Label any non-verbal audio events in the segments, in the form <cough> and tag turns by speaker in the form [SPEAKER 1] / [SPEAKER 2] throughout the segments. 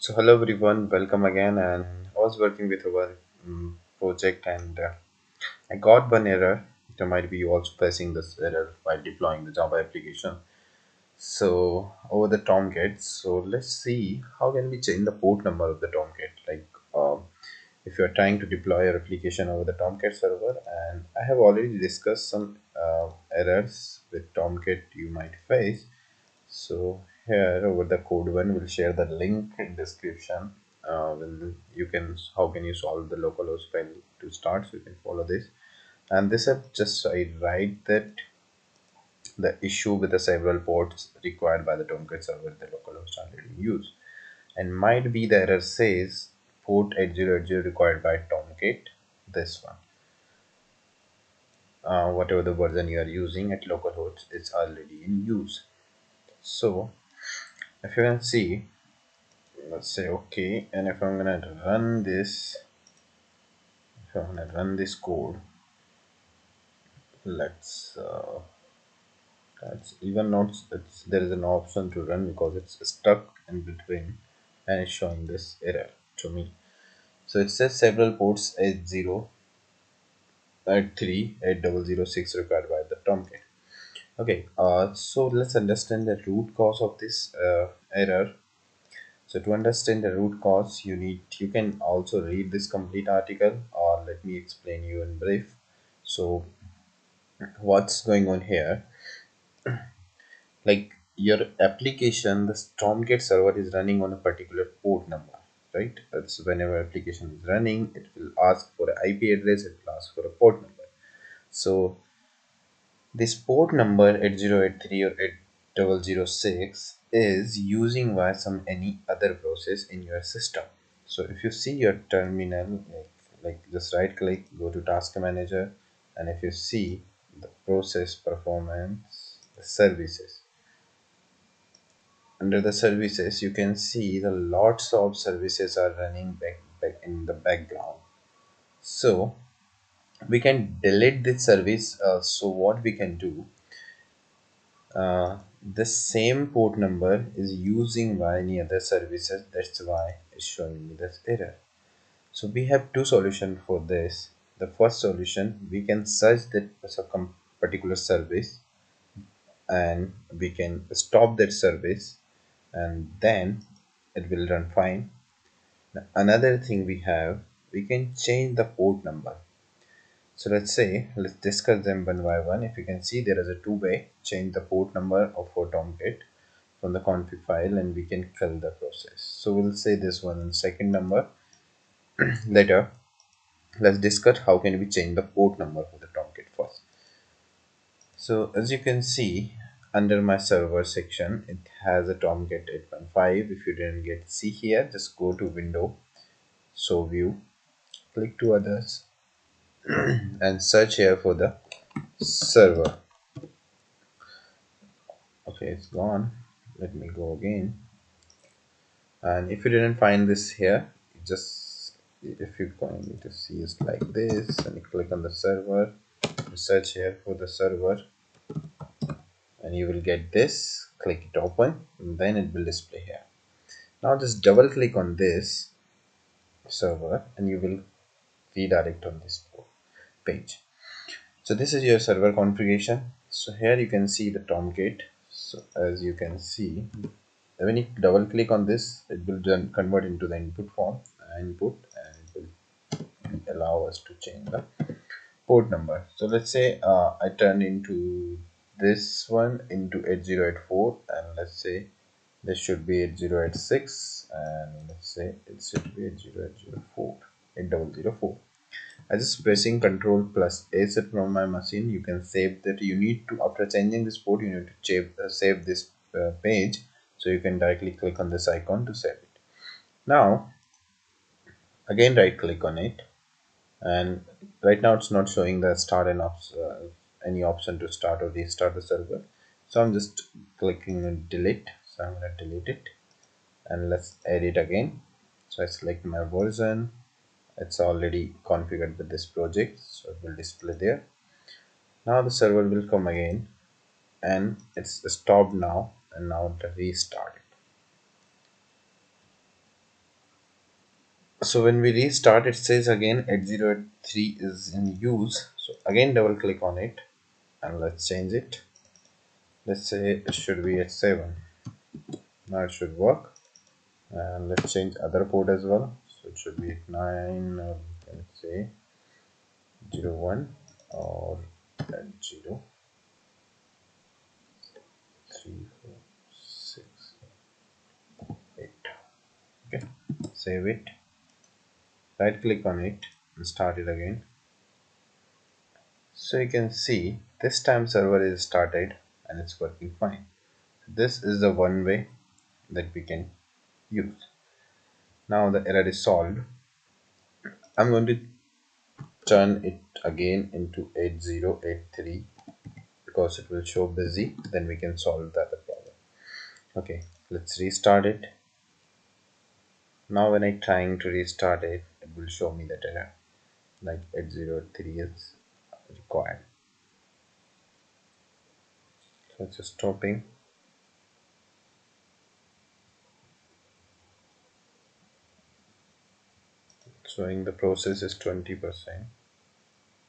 [SPEAKER 1] So hello everyone, welcome again. And I was working with our um, project and uh, I got one error. It might be also facing this error while deploying the Java application. So over the Tomcat, so let's see how can we change the port number of the Tomcat. Like um, if you are trying to deploy your application over the Tomcat server, and I have already discussed some uh, errors with Tomcat you might face so here over the code one we'll share the link in description uh, will you can how can you solve the localhost file to start so you can follow this. And this have just I write that the issue with the several ports required by the Tomcat server the localhost already use and might be the error says port 8080 required by Tomcat this one. Uh, whatever the version you are using at localhost is already in use. So if you can see let's say okay and if I'm gonna run this if I'm gonna run this code let's uh, that's even not it's, there is an option to run because it's stuck in between and it's showing this error to me. So it says several ports 80 at 3 at 8006 required by the tomcat okay uh, so let's understand the root cause of this uh, error. So to understand the root cause you need you can also read this complete article or let me explain you in brief. So what's going on here? <clears throat> Like your application the tomcat server is running on a particular port number right? That's whenever application is running it will ask for an ip address it will ask for a port number. So this port number 8083 or 8006 is using by some any other process in your system. So if you see your terminal like, like just right click go to task manager and if you see the process performance the services. Under the services you can see the lots of services are running back, back in the background. So we can delete this service uh, so what we can do uh, the same port number is using by any other services. That's why it's showing me this error. So we have two solutions for this. The first solution we can search that particular service and we can stop that service and then it will run fine. Another thing we have we can change the port number so let's say, let's discuss them one by one. If you can see, there is a two-way change the port number of Tomcat from the config file and we can kill the process. So we'll say this one second number <clears throat> later. Uh, let's discuss how can we change the port number for the Tomcat first. So as you can see, under my server section, it has a Tomcat 8.5. If you didn't get see here, just go to window, show view, click to others, <clears throat> and search here for the server. Okay it's gone. Let me go again. And if you didn't find this here just if you're going to see it's like this and you click on the server. Search here for the server and you will get this. Click it open and then it will display here. Now just double click on this server and you will redirect on this page. So this is your server configuration. So here you can see the tomcat so as you can see when you double click on this it will then convert into the input form input and it will allow us to change the port number. So let's say uh, I turn into this one into 8084 and let's say this should be 8086 and let's say it should be 8004 8004 I just pressing control plus S from my machine. You can save that. You need to after changing this port you need to save, uh, save this uh, page. So you can directly click on this icon to save it. Now again right click on it. And right now it's not showing the start and uh, any option to start or restart the server. So I'm just clicking on delete. So I'm gonna delete it. And let's edit again. So I select my version it's already configured with this project so it will display there. Now the server will come again and it's stopped now and now it so when we restart it says again 8083 is in use. So again double click on it and let's change it. Let's say it should be at 7 now it should work. And let's change other port as well it should be 9 or let's say 0 1 or at 0 3 4 6 8 okay save it. Right click on it and start it again. So you can see this time server is started and it's working fine. This is the one way that we can use now the error is solved I'm going to turn it again into 8083 because it will show busy then we can solve other problem. Okay let's restart it. Now when I trying to restart it it will show me that error like 803 is required. So it's just stopping showing the process is 20 percent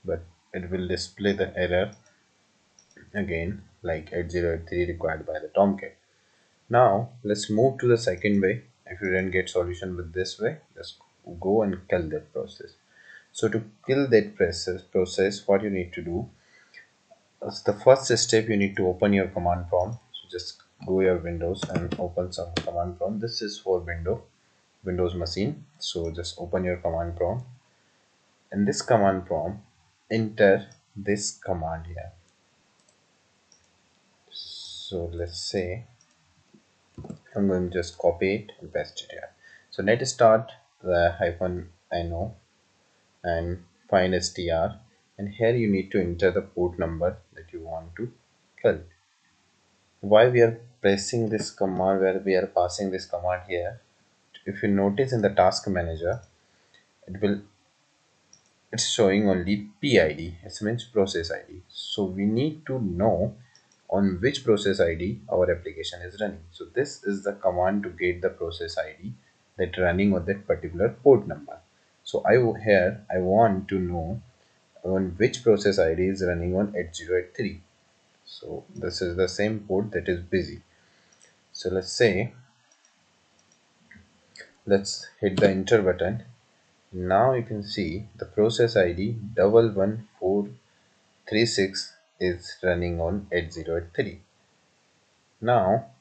[SPEAKER 1] but it will display the error again like at 8083 required by the tomcat. Now let's move to the second way. If you didn't get solution with this way just go and kill that process. So to kill that process process what you need to do is the first step you need to open your command prompt. So just go your windows and open some command prompt. This is for window windows machine. So just open your command prompt. In this command prompt enter this command here. So let's say I'm going to just copy it and paste it here. So let us start the hyphen no and findstr and here you need to enter the port number that you want to kill. Why we are pressing this command where we are passing this command here if you notice in the task manager it will it's showing only PID it means process ID so we need to know on which process ID our application is running. So this is the command to get the process ID that running on that particular port number. So I here I want to know on which process ID is running on 8083 so this is the same port that is busy. So let's say let's hit the enter button. Now you can see the process id double one four three six is running on 8083 now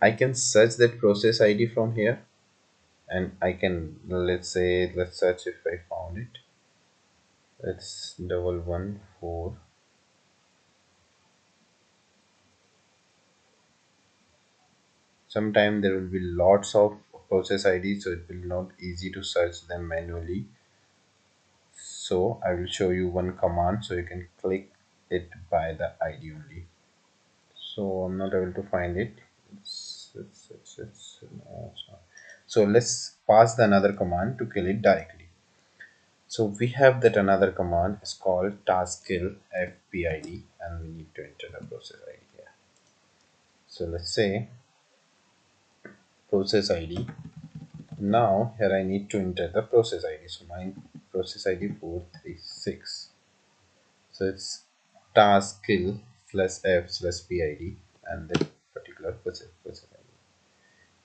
[SPEAKER 1] I can search that process ID from here. And I can let's say let's search if I found it. It's double one four Sometimes there will be lots of process IDs so it will not easy to search them manually. So I will show you one command so you can click it by the ID only. So I'm not able to find it. It's, it's, it's, it's, no, so let's pass the another command to kill it directly. So we have that another command. Is called task kill fpid and we need to enter the process id here. So let's say process id now here I need to enter the process id so my process id 436 so it's task kill plus f slash pid and the particular process, process id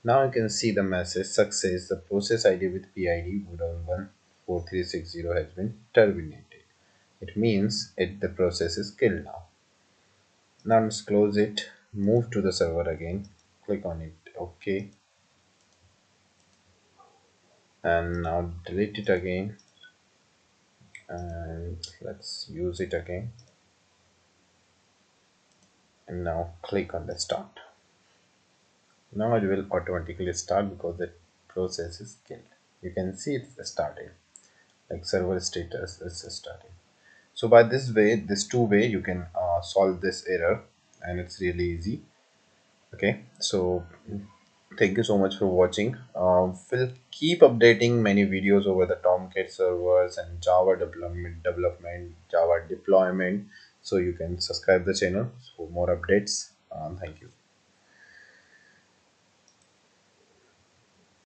[SPEAKER 1] now you can see the message success. The process id with pid one 4360 has been terminated. It means it the process is killed now. Now let's close it. Move to the server again. Click on it. Okay and now delete it again. And let's use it again. And now click on the start. Now it will automatically start because the process is killed. You can see it's starting. Like server status is starting. So by this way this two way you can uh, solve this error. And it's really easy. Okay? So thank you so much for watching. Um, we'll keep updating many videos over the tomcat servers and java development development java deployment. So you can subscribe the channel for more updates. Um, thank you